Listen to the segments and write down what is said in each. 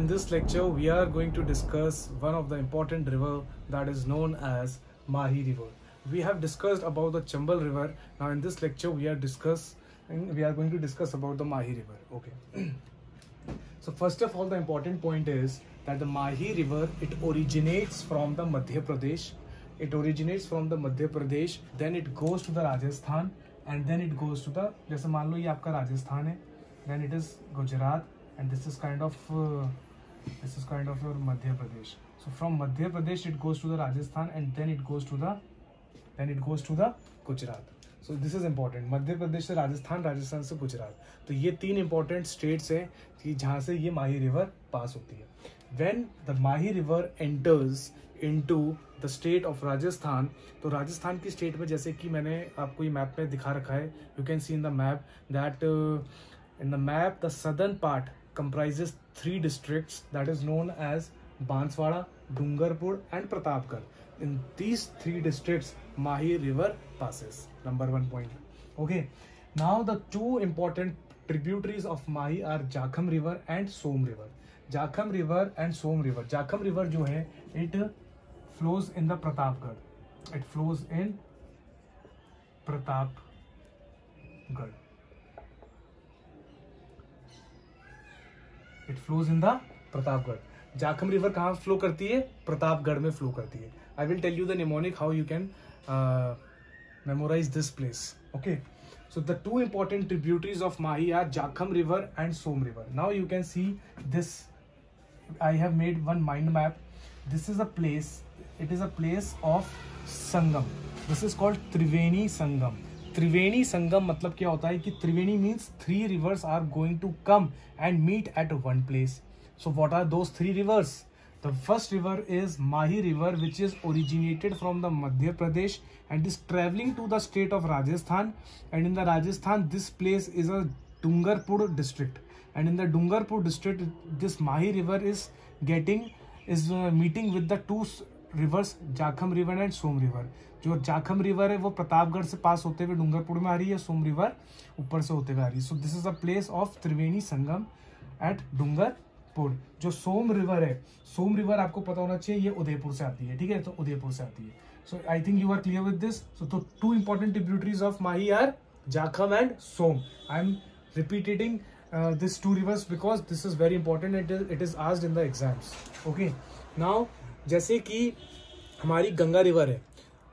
in this lecture we are going to discuss one of the important river that is known as Mahi River. We have discussed about the Chambal River. Now in this lecture we are discuss we are going to discuss about the Mahi River. Okay. so first of all the important point is that the Mahi River it originates from the Madhya Pradesh. It originates from the Madhya Pradesh. Then it goes to the Rajasthan and then it goes to the जैसे मान लो ये आपका राजस्थान है then it is Gujarat and this is kind of uh, this is kind of your Madhya Pradesh. So, from Madhya Pradesh, it goes to the Rajasthan and then it goes to the, then it goes to the Gujarat. So this is important Madhya Pradesh से राजस्थान राजस्थान से गुजरात तो ये तीन important states हैं कि जहाँ से ये माही रिवर पास होती है when the Mahi river enters into the state of Rajasthan तो राजस्थान की स्टेट में जैसे कि मैंने आपको ये मैप में दिखा रखा है you can see in the map that in the map the southern part comprises three districts that is known as Banswara, Dungarpur and Pratapgarh. In these three districts, Mahi river passes. Number one point. Okay. Now the two important tributaries of Mahi are Jakham river and Som river. Jakham river and Som river. Jakham river जो है it flows in the Pratapgarh. It flows in Pratapgarh. It flows in the Pratapgarh Jakham river कहाँ flow करती है? प्रतापगढ़ में flow करती है। I will tell you the mnemonic how you can memorise this place okay so the two important tributaries of Mahi are Jakham river and Som river now you can see this I have made one mind map this is a place it is a place of sangam this is called Triveni Sangam Triveni Sangam मतलब क्या होता है कि Triveni means three rivers are going to come and meet at one place so what are those three rivers the first river is Mahi river which is originated from the Madhya Pradesh and is travelling to the state of Rajasthan and in the Rajasthan this place is a Dungarpur district and in the Dungarpur district this Mahi river is getting is meeting with the two rivers Jakham river and Som river जो Jakham river है, वो प्रतापगढ़ से पास होते हुए डूंगरपुर में आ रही है Som river ऊपर से होते हुए आ रही है। So this is a place of Triveni Sangam at Dungarpur. जो सोम रिवर है सोम रिवर आपको पता होना चाहिए, ये उदयपुर से आती है, ठीक है? तो उदयपुर से आती है। So I think you are clear with this so two important tributaries of Mahi are Jakham and Som I am repeating this two rivers because this is very important it is it is asked in the exams okay now जैसे कि हमारी Ganga river है।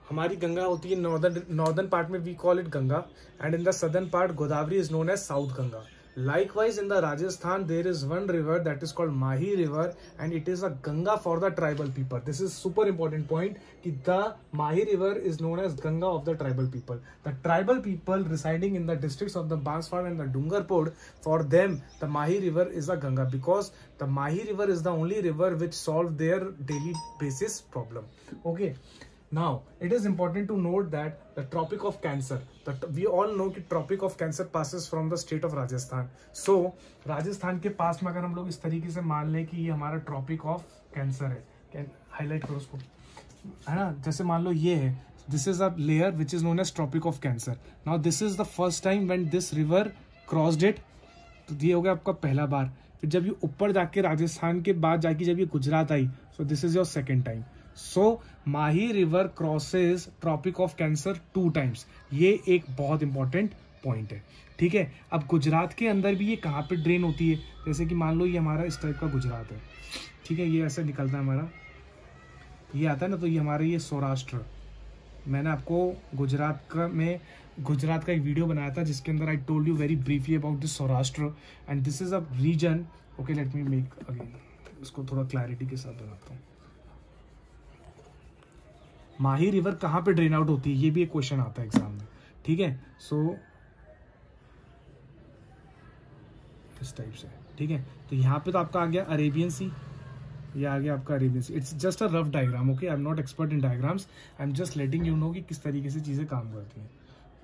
हमारी गंगा होती है northern northern part में we call it Ganga and in the southern part Godavari is known as south Ganga likewise in the rajasthan there is one river that is called mahi river and it is a ganga for the tribal people. This is super important point ki the mahi river is known as ganga of the tribal people. The tribal people residing in the districts of the banswara and the dungarpur for them the mahi river is a ganga because the mahi river is the only river which solve their daily basis problem. Okay now it is important to note that the tropic of cancer that we all know कि tropic of cancer passes from the state of rajasthan so rajasthan के पास में अगर हम लोग इस तरीके से मान लें कि ये हमारा tropic of cancer है कैन हाईलाइट करो उसको है ना जैसे मान लो ये है this is a layer which is known as tropic of cancer now this is the first time when this river crossed it तो ये हो गया आपका पहला बार फिर जब ये ऊपर जाके राजस्थान के बाद जाके जब ये गुजरात आई so this is your second time so Mahi river crosses tropic of cancer two times ये एक बहुत इंपॉर्टेंट पॉइंट है। ठीक है? अब गुजरात के अंदर भी ये कहाँ पे ड्रेन होती है? जैसे कि मान लो ये हमारा इस टाइप का गुजरात है। ठीक है? ये ऐसे निकलता है हमारा। ये आता है ना तो ये हमारा ये सौराष्ट्र। मैंने आपको गुजरात का, में गुजरात का एक वीडियो बनाया था, जिसके अंदर I told you very briefly about this Saurashtra. And this is a region okay let me make again इसको थोड़ा क्लैरिटी के साथ बनाता हूँ। माही रिवर कहाँ पे ड्रेन आउट होती है, ये भी एक क्वेश्चन आता है एग्ज़ाम में। ठीक है? सो इस टाइप से। ठीक है? तो यहाँ पे तो आपका आ गया अरेबियन सी ये आ गया आपका Arabian sea it's just a rough diagram okay I am not expert in diagrams I am just letting you know कि किस तरीके से चीज़ें काम करती हैं।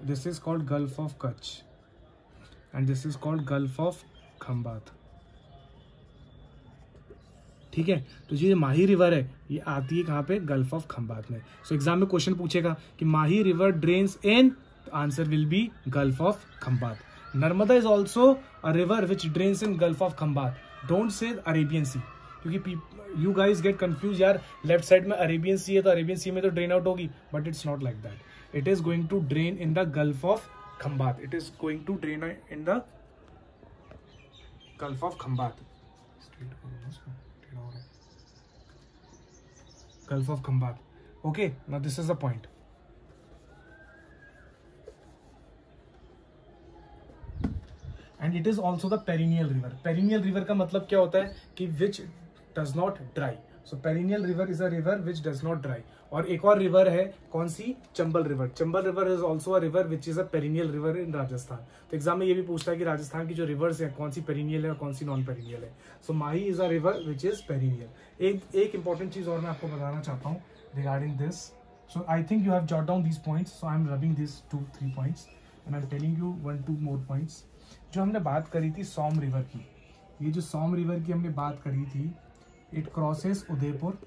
This is called gulf of Kutch and this is called gulf of Khambat ठीक है? तो ये माही रिवर है ये आती है कहाँ पे? गल्फ ऑफ़ खम्बात में। सो so, एग्ज़ाम में क्वेश्चन पूछेगा कि Mahi river drains in answer will be gulf of Khambat Narmada is also a river which drains in gulf of Khambat don't say Arabian sea क्योंकि you guys get confuse यार। Left side में Arabian सी है तो Arabian सी में तो drain out होगी but it's not like that it is going to drain in the gulf of Khambat it is going to drain in the gulf of Khambat Gulf of Khambat. Okay, now this is the point. And it is also the perennial river perennial river का मतलब क्या होता है कि which does not dry so perennial river is a river which does not dry और एक और river है, कौन सी? Chambal river Chambal river is also a river which is a perennial river in Rajasthan तो एग्ज़ाम में ये भी पूछता है कि राजस्थान की जो रिवर्स है, कौन सी पेरिनियल है और कौन सी नॉन पेरिनियल है? So Mahi is a river which is perennial एक एक इंपॉर्टेंट चीज़ और मैं आपको बताना चाहता हूँ regarding this so I think you have jot down these points so I am rubbing this two three points and I am telling you one two more points जो हमने बात करी थी सोम रिवर की, ये जो सोम रिवर की हमने बात करी थी it crosses Udaipur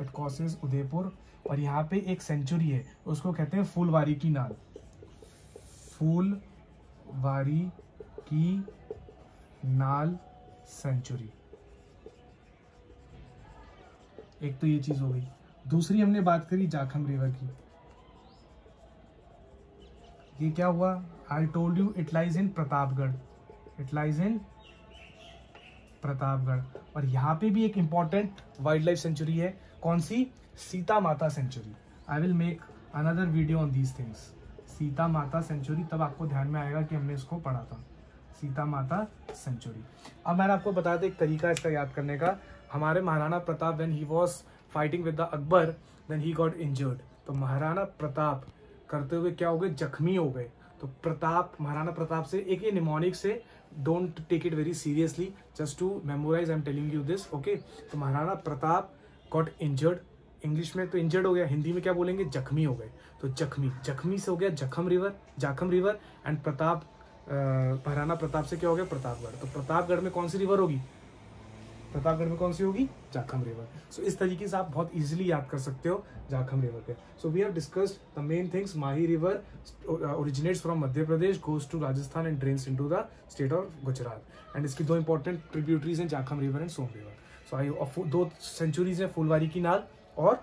it crosses Udaipur और यहाँ पे एक सेंचुरी है। उसको कहते हैं फूलवारी की नाल। फूलवारी की नाल सेंचुरी एक तो ये चीज़ हो गई। दूसरी हमने बात करी जाखम रिवर की। ये क्या हुआ? I told you it lies in Pratapgarh it lies in Pratapgarh. और यहाँ पे भी एक इंपॉर्टेंट वाइल्ड लाइफ सेंचुरी है। कौन सी? Sita Mata sanctuary I will make another video on these things Sita Mata sanctuary तब आपको ध्यान में आएगा कि हमने इसको पढ़ा था। सीता माता सेंचुरी अब मैंने आपको बताया था एक तरीका इसका याद करने का। हमारे Maharana Pratap when he was fighting with the Akbar then he got injured तो महाराणा प्रताप करते हुए क्या हो गए? जख्मी हो गए। तो प्रताप, महाराणा प्रताप से, एक ये निमोनिक से don't take it very seriously just to memorize I am telling you this okay तो Maharana Pratap got injured English में तो इंजर्ड हो गया, हिंदी में क्या बोलेंगे? जख्मी हो गए। तो जख्मी जख्मी से हो गया Jakham river Jakham river and Pratap Maharana Pratap से क्या हो गया? प्रतापगढ़। तो प्रतापगढ़ में कौन सी रिवर होगी? प्रतापगढ़ में कौन सी होगी? जाखम रिवर सो इस तरीके से आप बहुत इजीली याद कर सकते हो जाखम रिवर पे. So we have discussed the main things Mahi river originates from Madhya Pradesh goes to Rajasthan and drains into the state of Gujarat and इसकी दो इंपॉर्टेंट ट्रिब्यूटरीज हैं Jakham river and Som river so I दो sanctuaries हैं फुलवारी की नाल और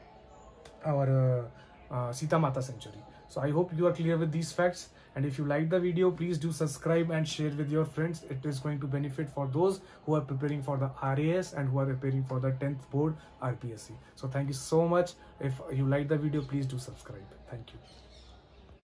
और आ, Sita Mata sanctuary So I hope you are clear with these facts. And if you like the video, please do subscribe and share with your friends. It is going to benefit for those who are preparing for the RAS and who are preparing for the 10th board RPSC. So thank you so much. If you like the video, please do subscribe. Thank you.